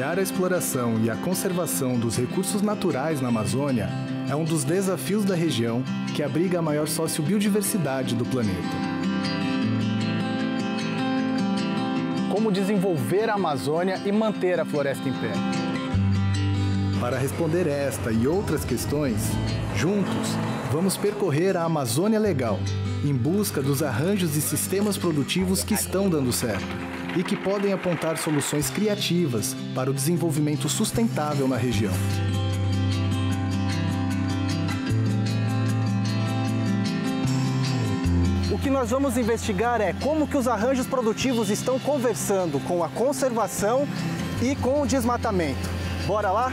Conciliar a exploração e a conservação dos recursos naturais na Amazônia é um dos desafios da região que abriga a maior sociobiodiversidade do planeta. Como desenvolver a Amazônia e manter a floresta em pé? Para responder esta e outras questões, juntos, vamos percorrer a Amazônia Legal, em busca dos arranjos e sistemas produtivos que estão dando certo e que podem apontar soluções criativas para o desenvolvimento sustentável na região. O que nós vamos investigar é como que os arranjos produtivos estão conversando com a conservação e com o desmatamento. Bora lá?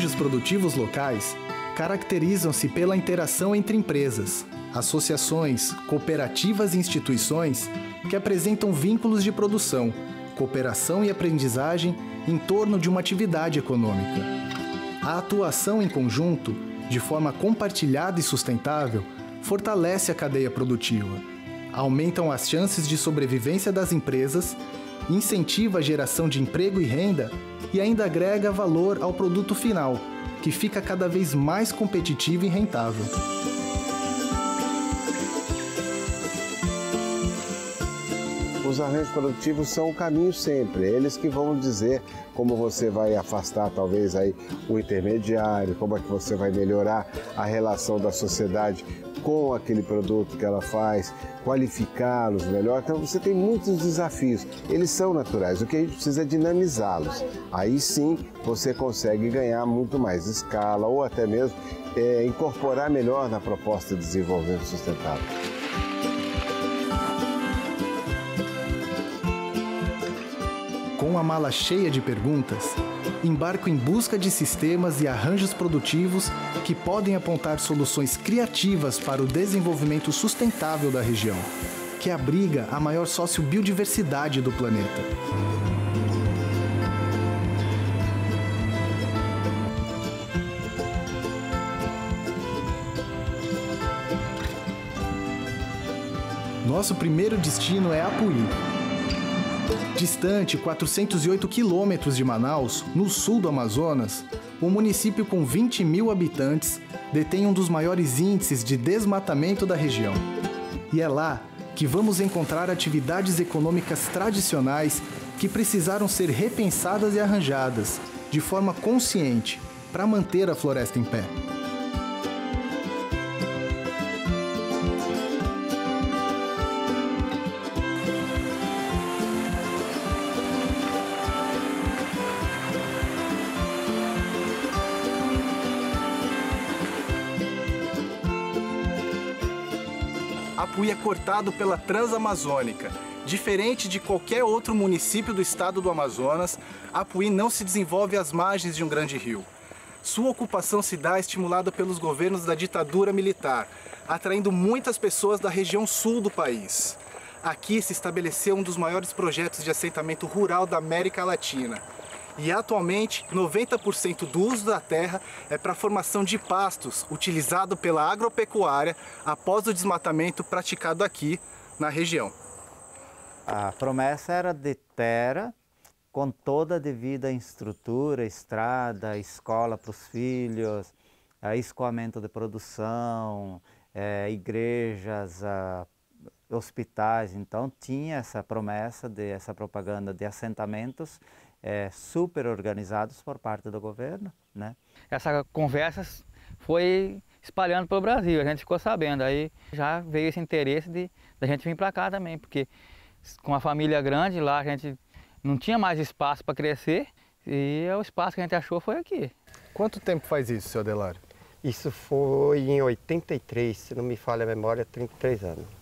Arranjos produtivos locais caracterizam-se pela interação entre empresas, associações, cooperativas e instituições que apresentam vínculos de produção, cooperação e aprendizagem em torno de uma atividade econômica. A atuação em conjunto, de forma compartilhada e sustentável, fortalece a cadeia produtiva, aumentam as chances de sobrevivência das empresas, incentiva a geração de emprego e renda e ainda agrega valor ao produto final, que fica cada vez mais competitivo e rentável. Os arranjos produtivos são o caminho sempre, eles que vão dizer como você vai afastar talvez aí o intermediário, como é que você vai melhorar a relação da sociedade com aquele produto que ela faz, qualificá-los melhor. Então você tem muitos desafios. Eles são naturais. O que a gente precisa é dinamizá-los. Aí sim você consegue ganhar muito mais escala ou até mesmo é, incorporar melhor na proposta de desenvolvimento sustentável. Com a mala cheia de perguntas, embarco em busca de sistemas e arranjos produtivos que podem apontar soluções criativas para o desenvolvimento sustentável da região, que abriga a maior sociobiodiversidade do planeta. Nosso primeiro destino é Apuí, Distante 408 quilômetros de Manaus, no sul do Amazonas, o município com 20 mil habitantes detém um dos maiores índices de desmatamento da região. E é lá que vamos encontrar atividades econômicas tradicionais que precisaram ser repensadas e arranjadas de forma consciente para manter a floresta em pé. É cortado pela Transamazônica. Diferente de qualquer outro município do estado do Amazonas, Apuí não se desenvolve às margens de um grande rio. Sua ocupação se dá estimulada pelos governos da ditadura militar, atraindo muitas pessoas da região sul do país. Aqui se estabeleceu um dos maiores projetos de assentamento rural da América Latina. E atualmente, 90% do uso da terra é para a formação de pastos, utilizado pela agropecuária após o desmatamento praticado aqui na região. A promessa era de terra com toda a devida estrutura, estrada, escola para os filhos, escoamento de produção, é, igrejas, hospitais. Então tinha essa promessa, de, essa propaganda de assentamentos é, super organizados por parte do governo. Né? Essa conversa foi espalhando pelo Brasil, a gente ficou sabendo. Aí já veio esse interesse de a gente vir para cá também, porque com a família grande lá a gente não tinha mais espaço para crescer e o espaço que a gente achou foi aqui. Quanto tempo faz isso, seu Adelário? Isso foi em 83, se não me falha a memória, 33 anos.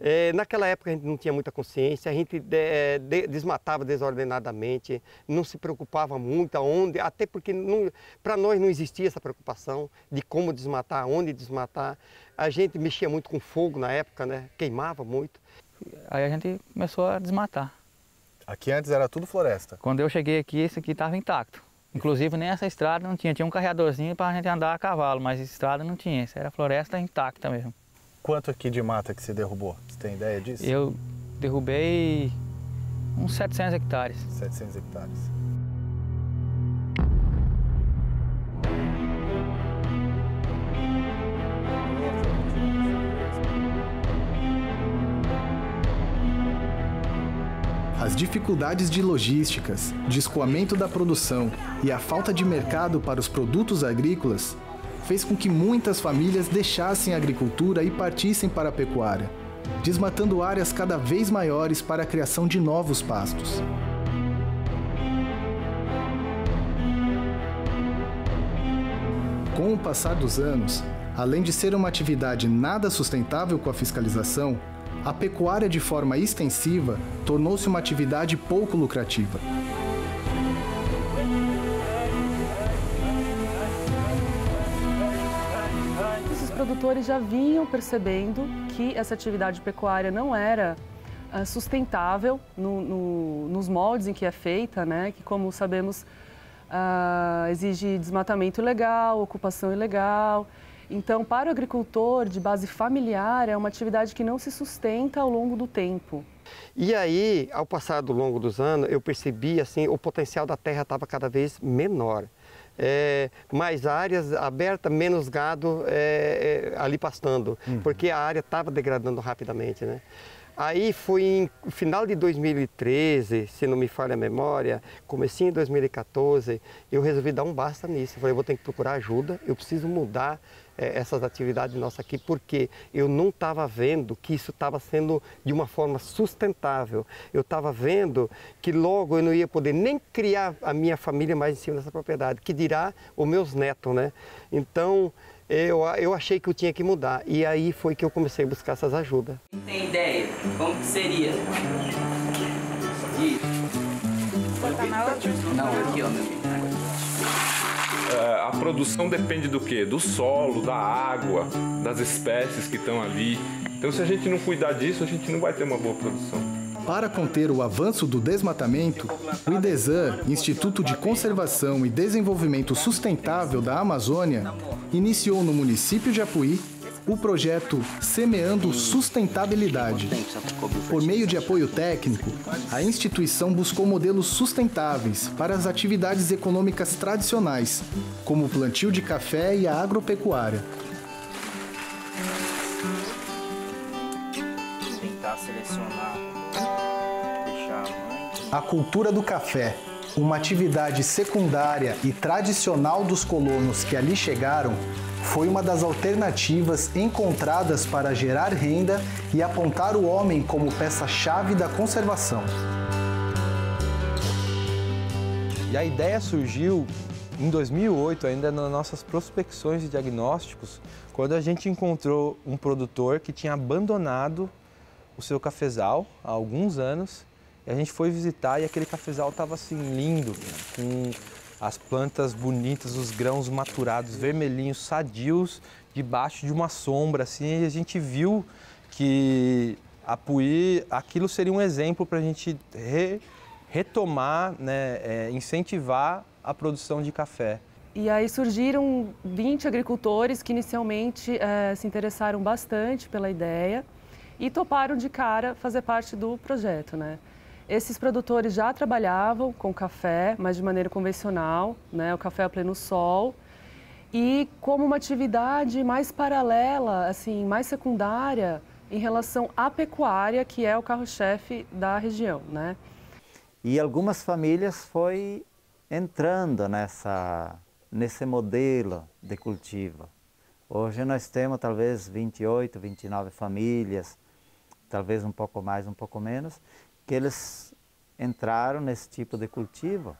É, naquela época a gente não tinha muita consciência, a gente de, de, desmatava desordenadamente, não se preocupava muito aonde, até porque para nós não existia essa preocupação de como desmatar, onde desmatar. A gente mexia muito com fogo na época, né? queimava muito. Aí a gente começou a desmatar. Aqui antes era tudo floresta? Quando eu cheguei aqui, isso aqui estava intacto. Inclusive nem essa estrada não tinha, tinha um carreadorzinho para a gente andar a cavalo, mas estrada não tinha, isso era floresta intacta mesmo. Quanto aqui de mata que você derrubou? Você tem ideia disso? Eu derrubei uns 700 hectares. 700 hectares. As dificuldades de logísticas, de escoamento da produção e a falta de mercado para os produtos agrícolas fez com que muitas famílias deixassem a agricultura e partissem para a pecuária, desmatando áreas cada vez maiores para a criação de novos pastos. Com o passar dos anos, além de ser uma atividade nada sustentável com a fiscalização, a pecuária de forma extensiva tornou-se uma atividade pouco lucrativa. Produtores já vinham percebendo que essa atividade pecuária não era uh, sustentável no, no, nos moldes em que é feita, né? que, como sabemos, uh, exige desmatamento ilegal, ocupação ilegal, então, para o agricultor de base familiar, é uma atividade que não se sustenta ao longo do tempo. E aí, ao passar do longo dos anos, eu percebi assim, o potencial da terra estava cada vez menor. É, mais áreas abertas, menos gado é, é, ali pastando, uhum. porque a área estava degradando rapidamente. Né? Aí foi em final de 2013, se não me falha a memória, comecinho de 2014, eu resolvi dar um basta nisso. Eu falei, eu vou ter que procurar ajuda, eu preciso mudar essas atividades nossas aqui, porque eu não estava vendo que isso estava sendo de uma forma sustentável. Eu estava vendo que logo eu não ia poder nem criar a minha família mais em cima dessa propriedade, que dirá os meus netos, né? Então, eu, eu achei que eu tinha que mudar. E aí foi que eu comecei a buscar essas ajudas. Tem ideia? Como que seria? E... Não, aqui ó, meu filho. É, a produção depende do que? Do solo, da água, das espécies que estão ali. Então, se a gente não cuidar disso, a gente não vai ter uma boa produção. Para conter o avanço do desmatamento, o IDESAN, Instituto de Conservação e Desenvolvimento Sustentável da Amazônia, iniciou no município de Apuí o projeto Semeando Sustentabilidade. Por meio de apoio técnico, a instituição buscou modelos sustentáveis para as atividades econômicas tradicionais, como o plantio de café e a agropecuária. Tentar selecionar, a cultura do café, uma atividade secundária e tradicional dos colonos que ali chegaram, foi uma das alternativas encontradas para gerar renda e apontar o homem como peça-chave da conservação. E a ideia surgiu em 2008, ainda nas nossas prospecções e diagnósticos, quando a gente encontrou um produtor que tinha abandonado o seu cafezal há alguns anos. E a gente foi visitar e aquele cafezal estava assim lindo, com as plantas bonitas, os grãos maturados, vermelhinhos, sadios, debaixo de uma sombra, assim, e a gente viu que a Puí, aquilo seria um exemplo para a gente re, retomar, né, é, incentivar a produção de café. E aí surgiram 20 agricultores que inicialmente é, se interessaram bastante pela ideia e toparam de cara fazer parte do projeto, né? Esses produtores já trabalhavam com café, mas de maneira convencional, né? O café a pleno sol. E como uma atividade mais paralela, assim, mais secundária em relação à pecuária, que é o carro-chefe da região, né? E algumas famílias foi entrando nessa nesse modelo de cultivo. Hoje nós temos talvez 28, 29 famílias, talvez um pouco mais, um pouco menos, que eles entraram nesse tipo de cultivo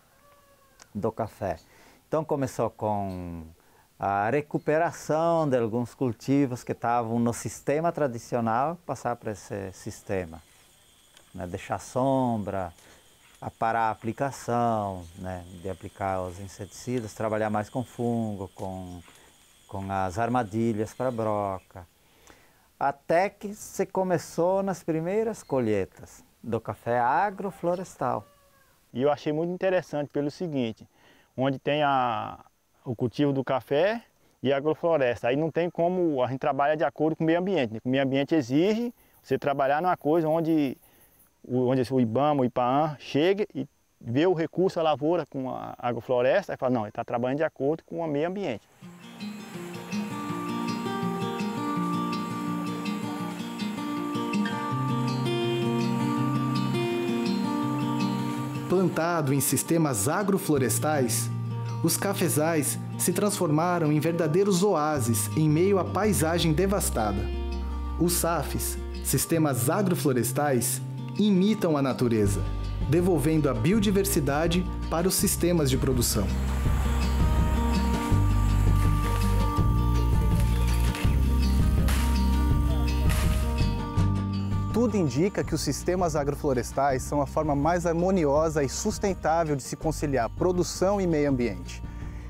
do café. Então começou com a recuperação de alguns cultivos que estavam no sistema tradicional, passar para esse sistema, né? deixar sombra, parar a aplicação, né, de aplicar os inseticidas, trabalhar mais com fungo, com, com as armadilhas para broca. Até que se começou nas primeiras colheitas do café agroflorestal. E eu achei muito interessante pelo seguinte, onde tem a, o cultivo do café e agrofloresta. Aí não tem como, a gente trabalha de acordo com o meio ambiente. Né? O meio ambiente exige você trabalhar numa coisa onde onde o IBAMA, o IPAAN chega e vê o recurso, a lavoura com a agrofloresta e fala, não, ele está trabalhando de acordo com o meio ambiente. Plantado em sistemas agroflorestais, os cafezais se transformaram em verdadeiros oásis em meio à paisagem devastada. Os SAFs, sistemas agroflorestais, imitam a natureza, devolvendo a biodiversidade para os sistemas de produção. Tudo indica que os sistemas agroflorestais são a forma mais harmoniosa e sustentável de se conciliar produção e meio ambiente.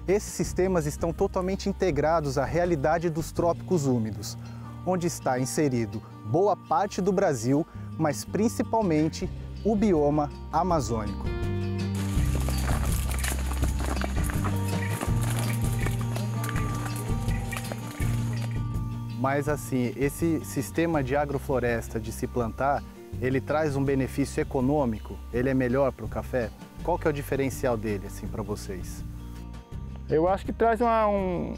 Esses sistemas estão totalmente integrados à realidade dos trópicos úmidos, onde está inserido boa parte do Brasil mas principalmente o bioma amazônico. Mas assim, esse sistema de agrofloresta de se plantar, ele traz um benefício econômico? Ele é melhor para o café? Qual que é o diferencial dele assim para vocês? Eu acho que traz uma, um,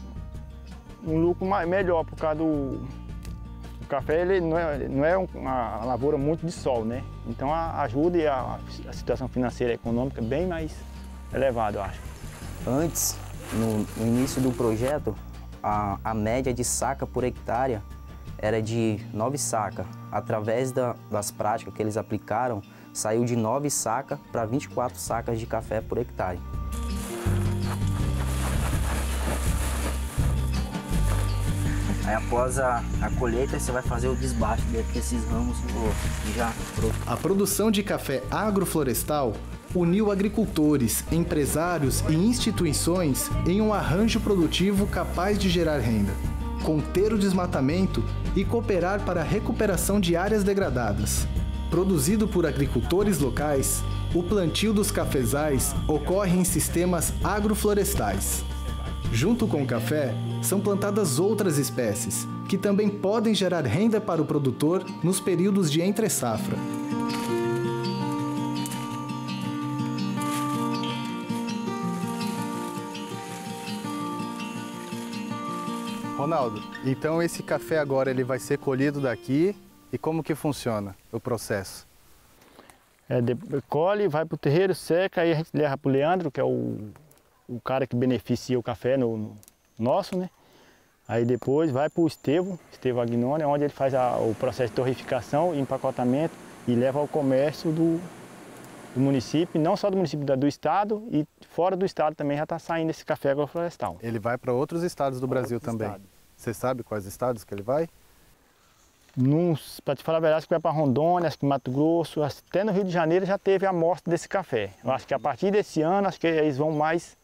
um lucro mais, melhor por causa do, o café ele não é, não é uma lavoura muito de sol, né? Então a ajuda e a, a situação financeira e econômica é bem mais elevada, eu acho. Antes, no, no início do projeto, a, a, média de saca por hectare era de 9 sacas. Através da, das práticas que eles aplicaram, saiu de 9 sacas para 24 sacas de café por hectare. Aí após a, a colheita, você vai fazer o desbaste desses ramos já pronto. A produção de café agroflorestal uniu agricultores, empresários e instituições em um arranjo produtivo capaz de gerar renda, conter o desmatamento e cooperar para a recuperação de áreas degradadas. Produzido por agricultores locais, o plantio dos cafezais ocorre em sistemas agroflorestais. Junto com o café, são plantadas outras espécies, que também podem gerar renda para o produtor nos períodos de entre-safra. Ronaldo, então esse café agora ele vai ser colhido daqui e como que funciona o processo? É, de, colhe, vai para o terreiro, seca, aí a gente leva para o Leandro, que é o o cara que beneficia o café no, no nosso, né? Aí depois vai para o Estevo, Estevo Agnone, onde ele faz a, o processo de torrificação empacotamento e leva ao comércio do, do município, não só do município, do estado e fora do estado também já está saindo esse café agroflorestal. Ele vai para outros estados do Brasil também. Você sabe quais estados que ele vai? Para te falar a verdade, acho que vai para Rondônia, acho que Mato Grosso, até no Rio de Janeiro já teve a amostra desse café. Eu acho que a partir desse ano, acho que eles vão mais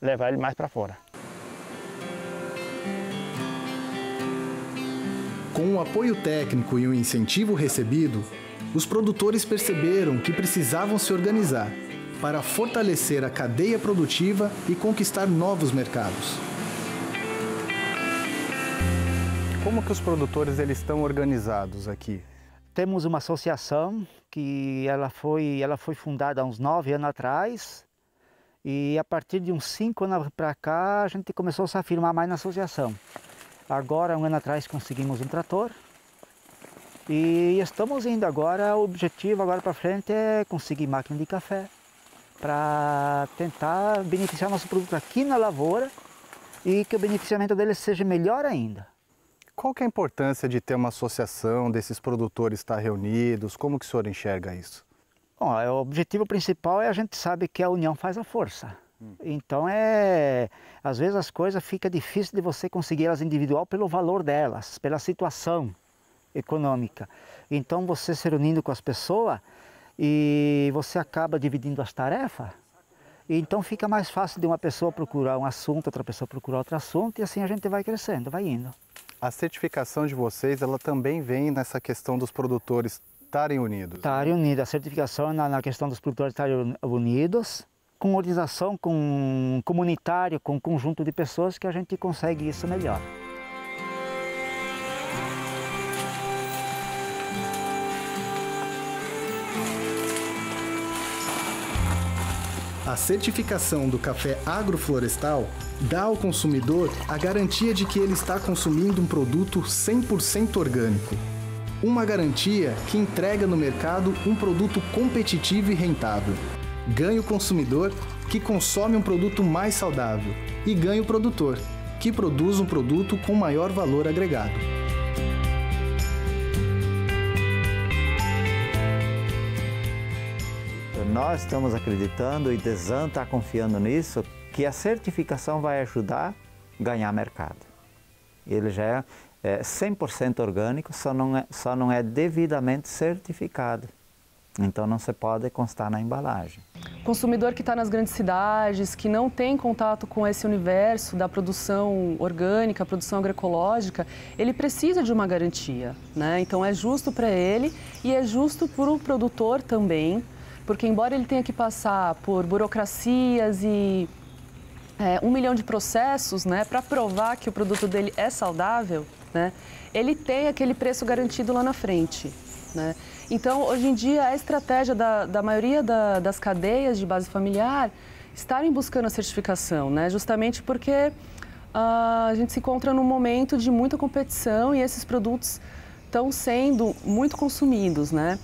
levar ele mais para fora. Com o apoio técnico e o incentivo recebido, os produtores perceberam que precisavam se organizar para fortalecer a cadeia produtiva e conquistar novos mercados. Como que os produtores eles estão organizados aqui? Temos uma associação que ela foi, ela foi fundada há uns nove anos atrás e a partir de uns cinco anos para cá a gente começou a se afirmar mais na associação. Agora, um ano atrás, conseguimos um trator e estamos indo agora. O objetivo agora para frente é conseguir máquina de café para tentar beneficiar nosso produto aqui na lavoura e que o beneficiamento dele seja melhor ainda. Qual que é a importância de ter uma associação desses produtores estar reunidos? Como que o senhor enxerga isso? Bom, é, o objetivo principal é a gente sabe que a união faz a força. Hum. Então é, às vezes as coisas fica difícil de você conseguir elas individual pelo valor delas, pela situação econômica. Então você se reunindo com as pessoas e você acaba dividindo as tarefas. Então fica mais fácil de uma pessoa procurar um assunto, outra pessoa procurar outro assunto e assim a gente vai crescendo, vai indo. A certificação de vocês, ela também vem nessa questão dos produtores estarem unidos? Estarem unidos. A certificação na, na questão dos produtores estarem unidos, com organização, com comunitário, com um conjunto de pessoas que a gente consegue isso melhor. A certificação do café agroflorestal dá ao consumidor a garantia de que ele está consumindo um produto 100% orgânico. Uma garantia que entrega no mercado um produto competitivo e rentável. Ganha o consumidor, que consome um produto mais saudável, e ganha o produtor, que produz um produto com maior valor agregado. Nós estamos acreditando e Desan está confiando nisso, que a certificação vai ajudar a ganhar mercado. Ele já é, é 100% orgânico, só não, é, só não é devidamente certificado. Então não se pode constar na embalagem. Consumidor que está nas grandes cidades, que não tem contato com esse universo da produção orgânica, produção agroecológica, ele precisa de uma garantia. Né? Então é justo para ele e é justo para o produtor também porque embora ele tenha que passar por burocracias e é, um milhão de processos né, para provar que o produto dele é saudável, né, ele tem aquele preço garantido lá na frente. Né? Então, hoje em dia, a estratégia da, da maioria da, das cadeias de base familiar estarem buscando a certificação, né? justamente porque uh, a gente se encontra num momento de muita competição e esses produtos estão sendo muito consumidos. Né?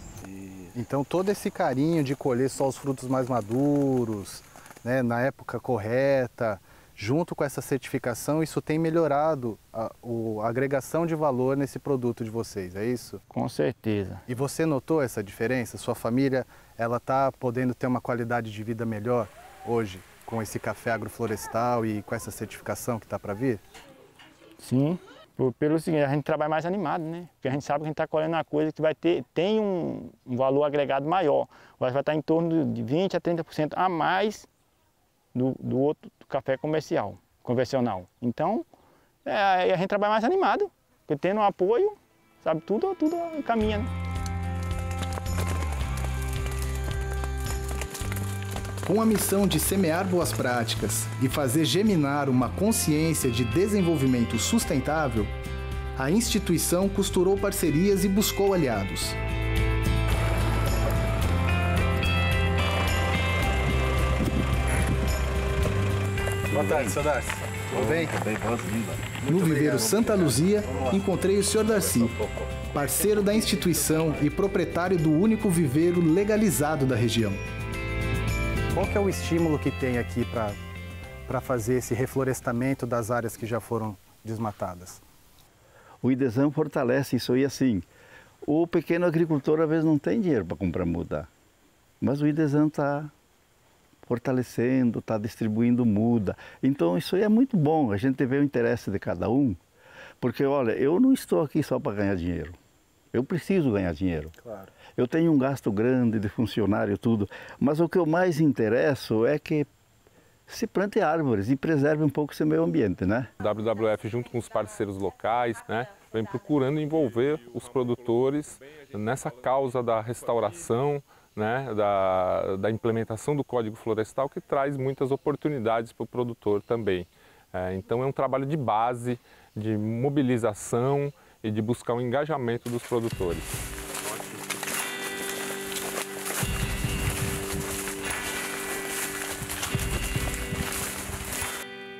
Então todo esse carinho de colher só os frutos mais maduros, né, na época correta, junto com essa certificação, isso tem melhorado a, a, agregação de valor nesse produto de vocês, é isso? Com certeza. E você notou essa diferença? Sua família, ela está podendo ter uma qualidade de vida melhor hoje com esse café agroflorestal e com essa certificação que está para vir? Sim, pelo seguinte, a gente trabalha mais animado, né? Porque a gente sabe que a gente está colhendo uma coisa que vai ter, tem um, um valor agregado maior. Vai estar em torno de 20% a 30% a mais do, do outro café comercial, convencional. Então, é, a gente trabalha mais animado, porque tendo um apoio, sabe, tudo, tudo caminha, né? Com a missão de semear boas práticas e fazer geminar uma consciência de desenvolvimento sustentável, a instituição costurou parcerias e buscou aliados. Boa tarde, seu Darcy. Tudo bem? Tudo bem, boas-vindas. No viveiro Santa Luzia, encontrei o Sr. Darcy, parceiro da instituição e proprietário do único viveiro legalizado da região. Qual que é o estímulo que tem aqui para fazer esse reflorestamento das áreas que já foram desmatadas? O IDESAM fortalece isso aí assim. O pequeno agricultor às vezes não tem dinheiro para comprar muda, mas o IDESAM está fortalecendo, está distribuindo muda. Então isso aí é muito bom, a gente vê o interesse de cada um, porque olha, eu não estou aqui só para ganhar dinheiro. Eu preciso ganhar dinheiro. Claro. Eu tenho um gasto grande de funcionário tudo, mas o que eu mais interesso é que se plante árvores e preserve um pouco esse meio ambiente, né? O WWF, junto com os parceiros locais, né, vem procurando envolver os produtores nessa causa da restauração, né, da, da implementação do Código Florestal, que traz muitas oportunidades para o produtor também. É, então é um trabalho de base, de mobilização e de buscar o engajamento dos produtores.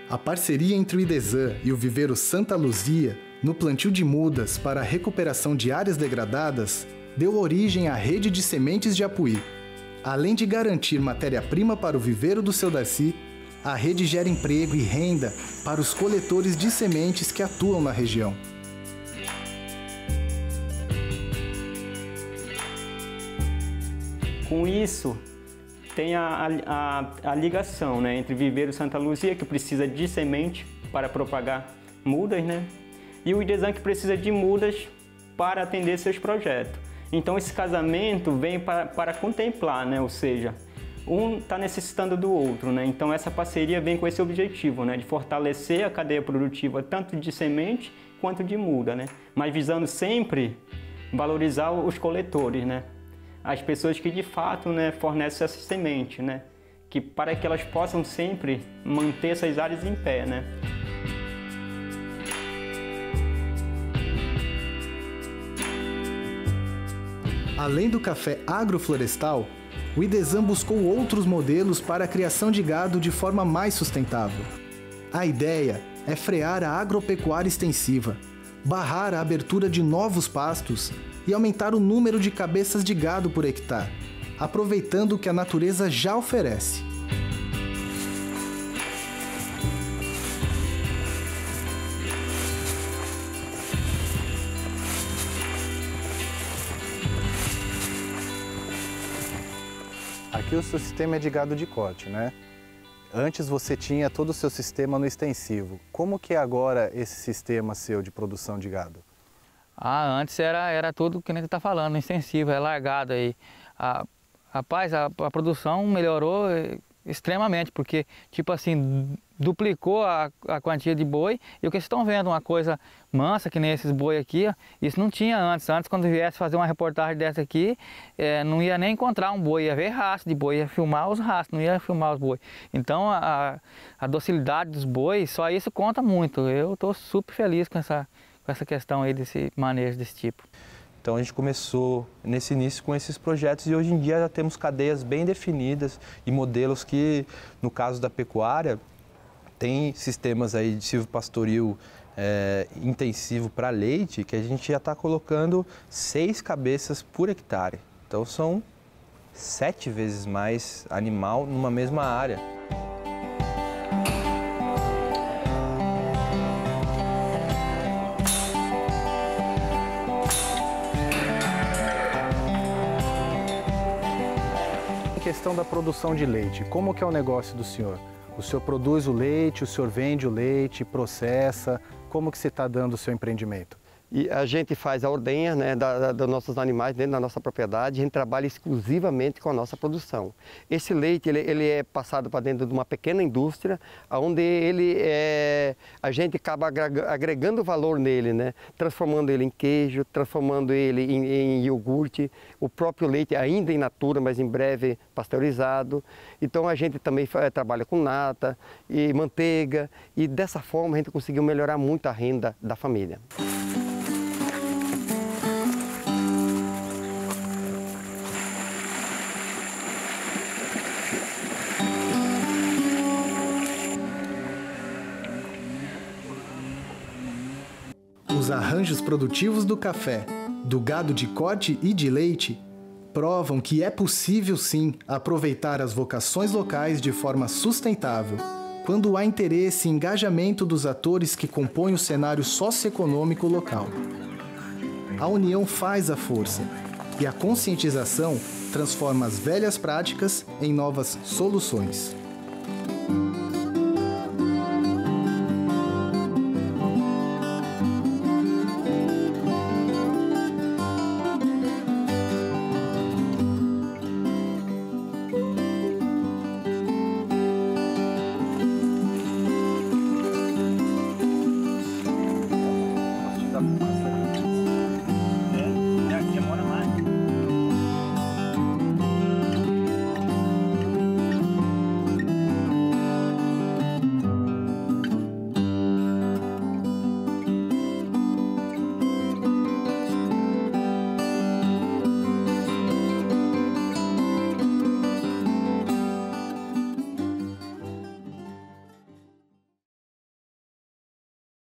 A parceria entre o IDESAN e o viveiro Santa Luzia no plantio de mudas para a recuperação de áreas degradadas deu origem à rede de sementes de Apuí. Além de garantir matéria-prima para o viveiro do seu Darcy, a rede gera emprego e renda para os coletores de sementes que atuam na região. Com isso, tem a, a, a ligação né, entre Viveiro Santa Luzia, que precisa de semente para propagar mudas, né, e o IDESAN, que precisa de mudas para atender seus projetos. Então, esse casamento vem para, para contemplar, né, ou seja, um está necessitando do outro, né? Então essa parceria vem com esse objetivo, né? De fortalecer a cadeia produtiva tanto de semente quanto de muda, né? Mas visando sempre valorizar os coletores, né? As pessoas que de fato né, fornecem essa semente, né? que para que elas possam sempre manter essas áreas em pé. Né? Além do café agroflorestal, o IDESAN buscou outros modelos para a criação de gado de forma mais sustentável. A ideia é frear a agropecuária extensiva, barrar a abertura de novos pastos e aumentar o número de cabeças de gado por hectare, aproveitando o que a natureza já oferece. Aqui o seu sistema é de gado de corte, né? Antes você tinha todo o seu sistema no extensivo. Como que é agora esse sistema seu de produção de gado? Ah, antes era, era tudo que a gente está falando, extensivo, é largado aí. A, rapaz, a, a produção melhorou eh, extremamente, porque, tipo assim, duplicou a, a quantia de boi. E o que vocês estão vendo, uma coisa mansa, que nem esses boi aqui, ó, isso não tinha antes. Antes, quando viesse fazer uma reportagem dessa aqui, é, não ia nem encontrar um boi, ia ver rastro de boi, ia filmar os rastros, não ia filmar os boi. Então, a, a docilidade dos bois, só isso conta muito. Eu estou super feliz com essa com essa questão aí desse manejo desse tipo. Então a gente começou nesse início com esses projetos e hoje em dia já temos cadeias bem definidas e modelos que, no caso da pecuária, tem sistemas aí de silvopastoril é, intensivo para leite que a gente já está colocando seis cabeças por hectare. Então são sete vezes mais animal numa mesma área. Questão da produção de leite, como que é o negócio do senhor? O senhor produz o leite, o senhor vende o leite, processa, como que você está dando o seu empreendimento? E a gente faz a ordenha né, da, dos nossos animais dentro da nossa propriedade, a gente trabalha exclusivamente com a nossa produção. Esse leite ele, ele é passado para dentro de uma pequena indústria, onde ele é, a gente acaba agregando valor nele, né, transformando ele em queijo, transformando ele em, em iogurte, o próprio leite ainda em natura, mas em breve pasteurizado. Então a gente também trabalha com nata e manteiga e dessa forma a gente conseguiu melhorar muito a renda da família. Arranjos produtivos do café, do gado de corte e de leite provam que é possível sim aproveitar as vocações locais de forma sustentável, quando há interesse e engajamento dos atores que compõem o cenário socioeconômico local. A união faz a força e a conscientização transforma as velhas práticas em novas soluções.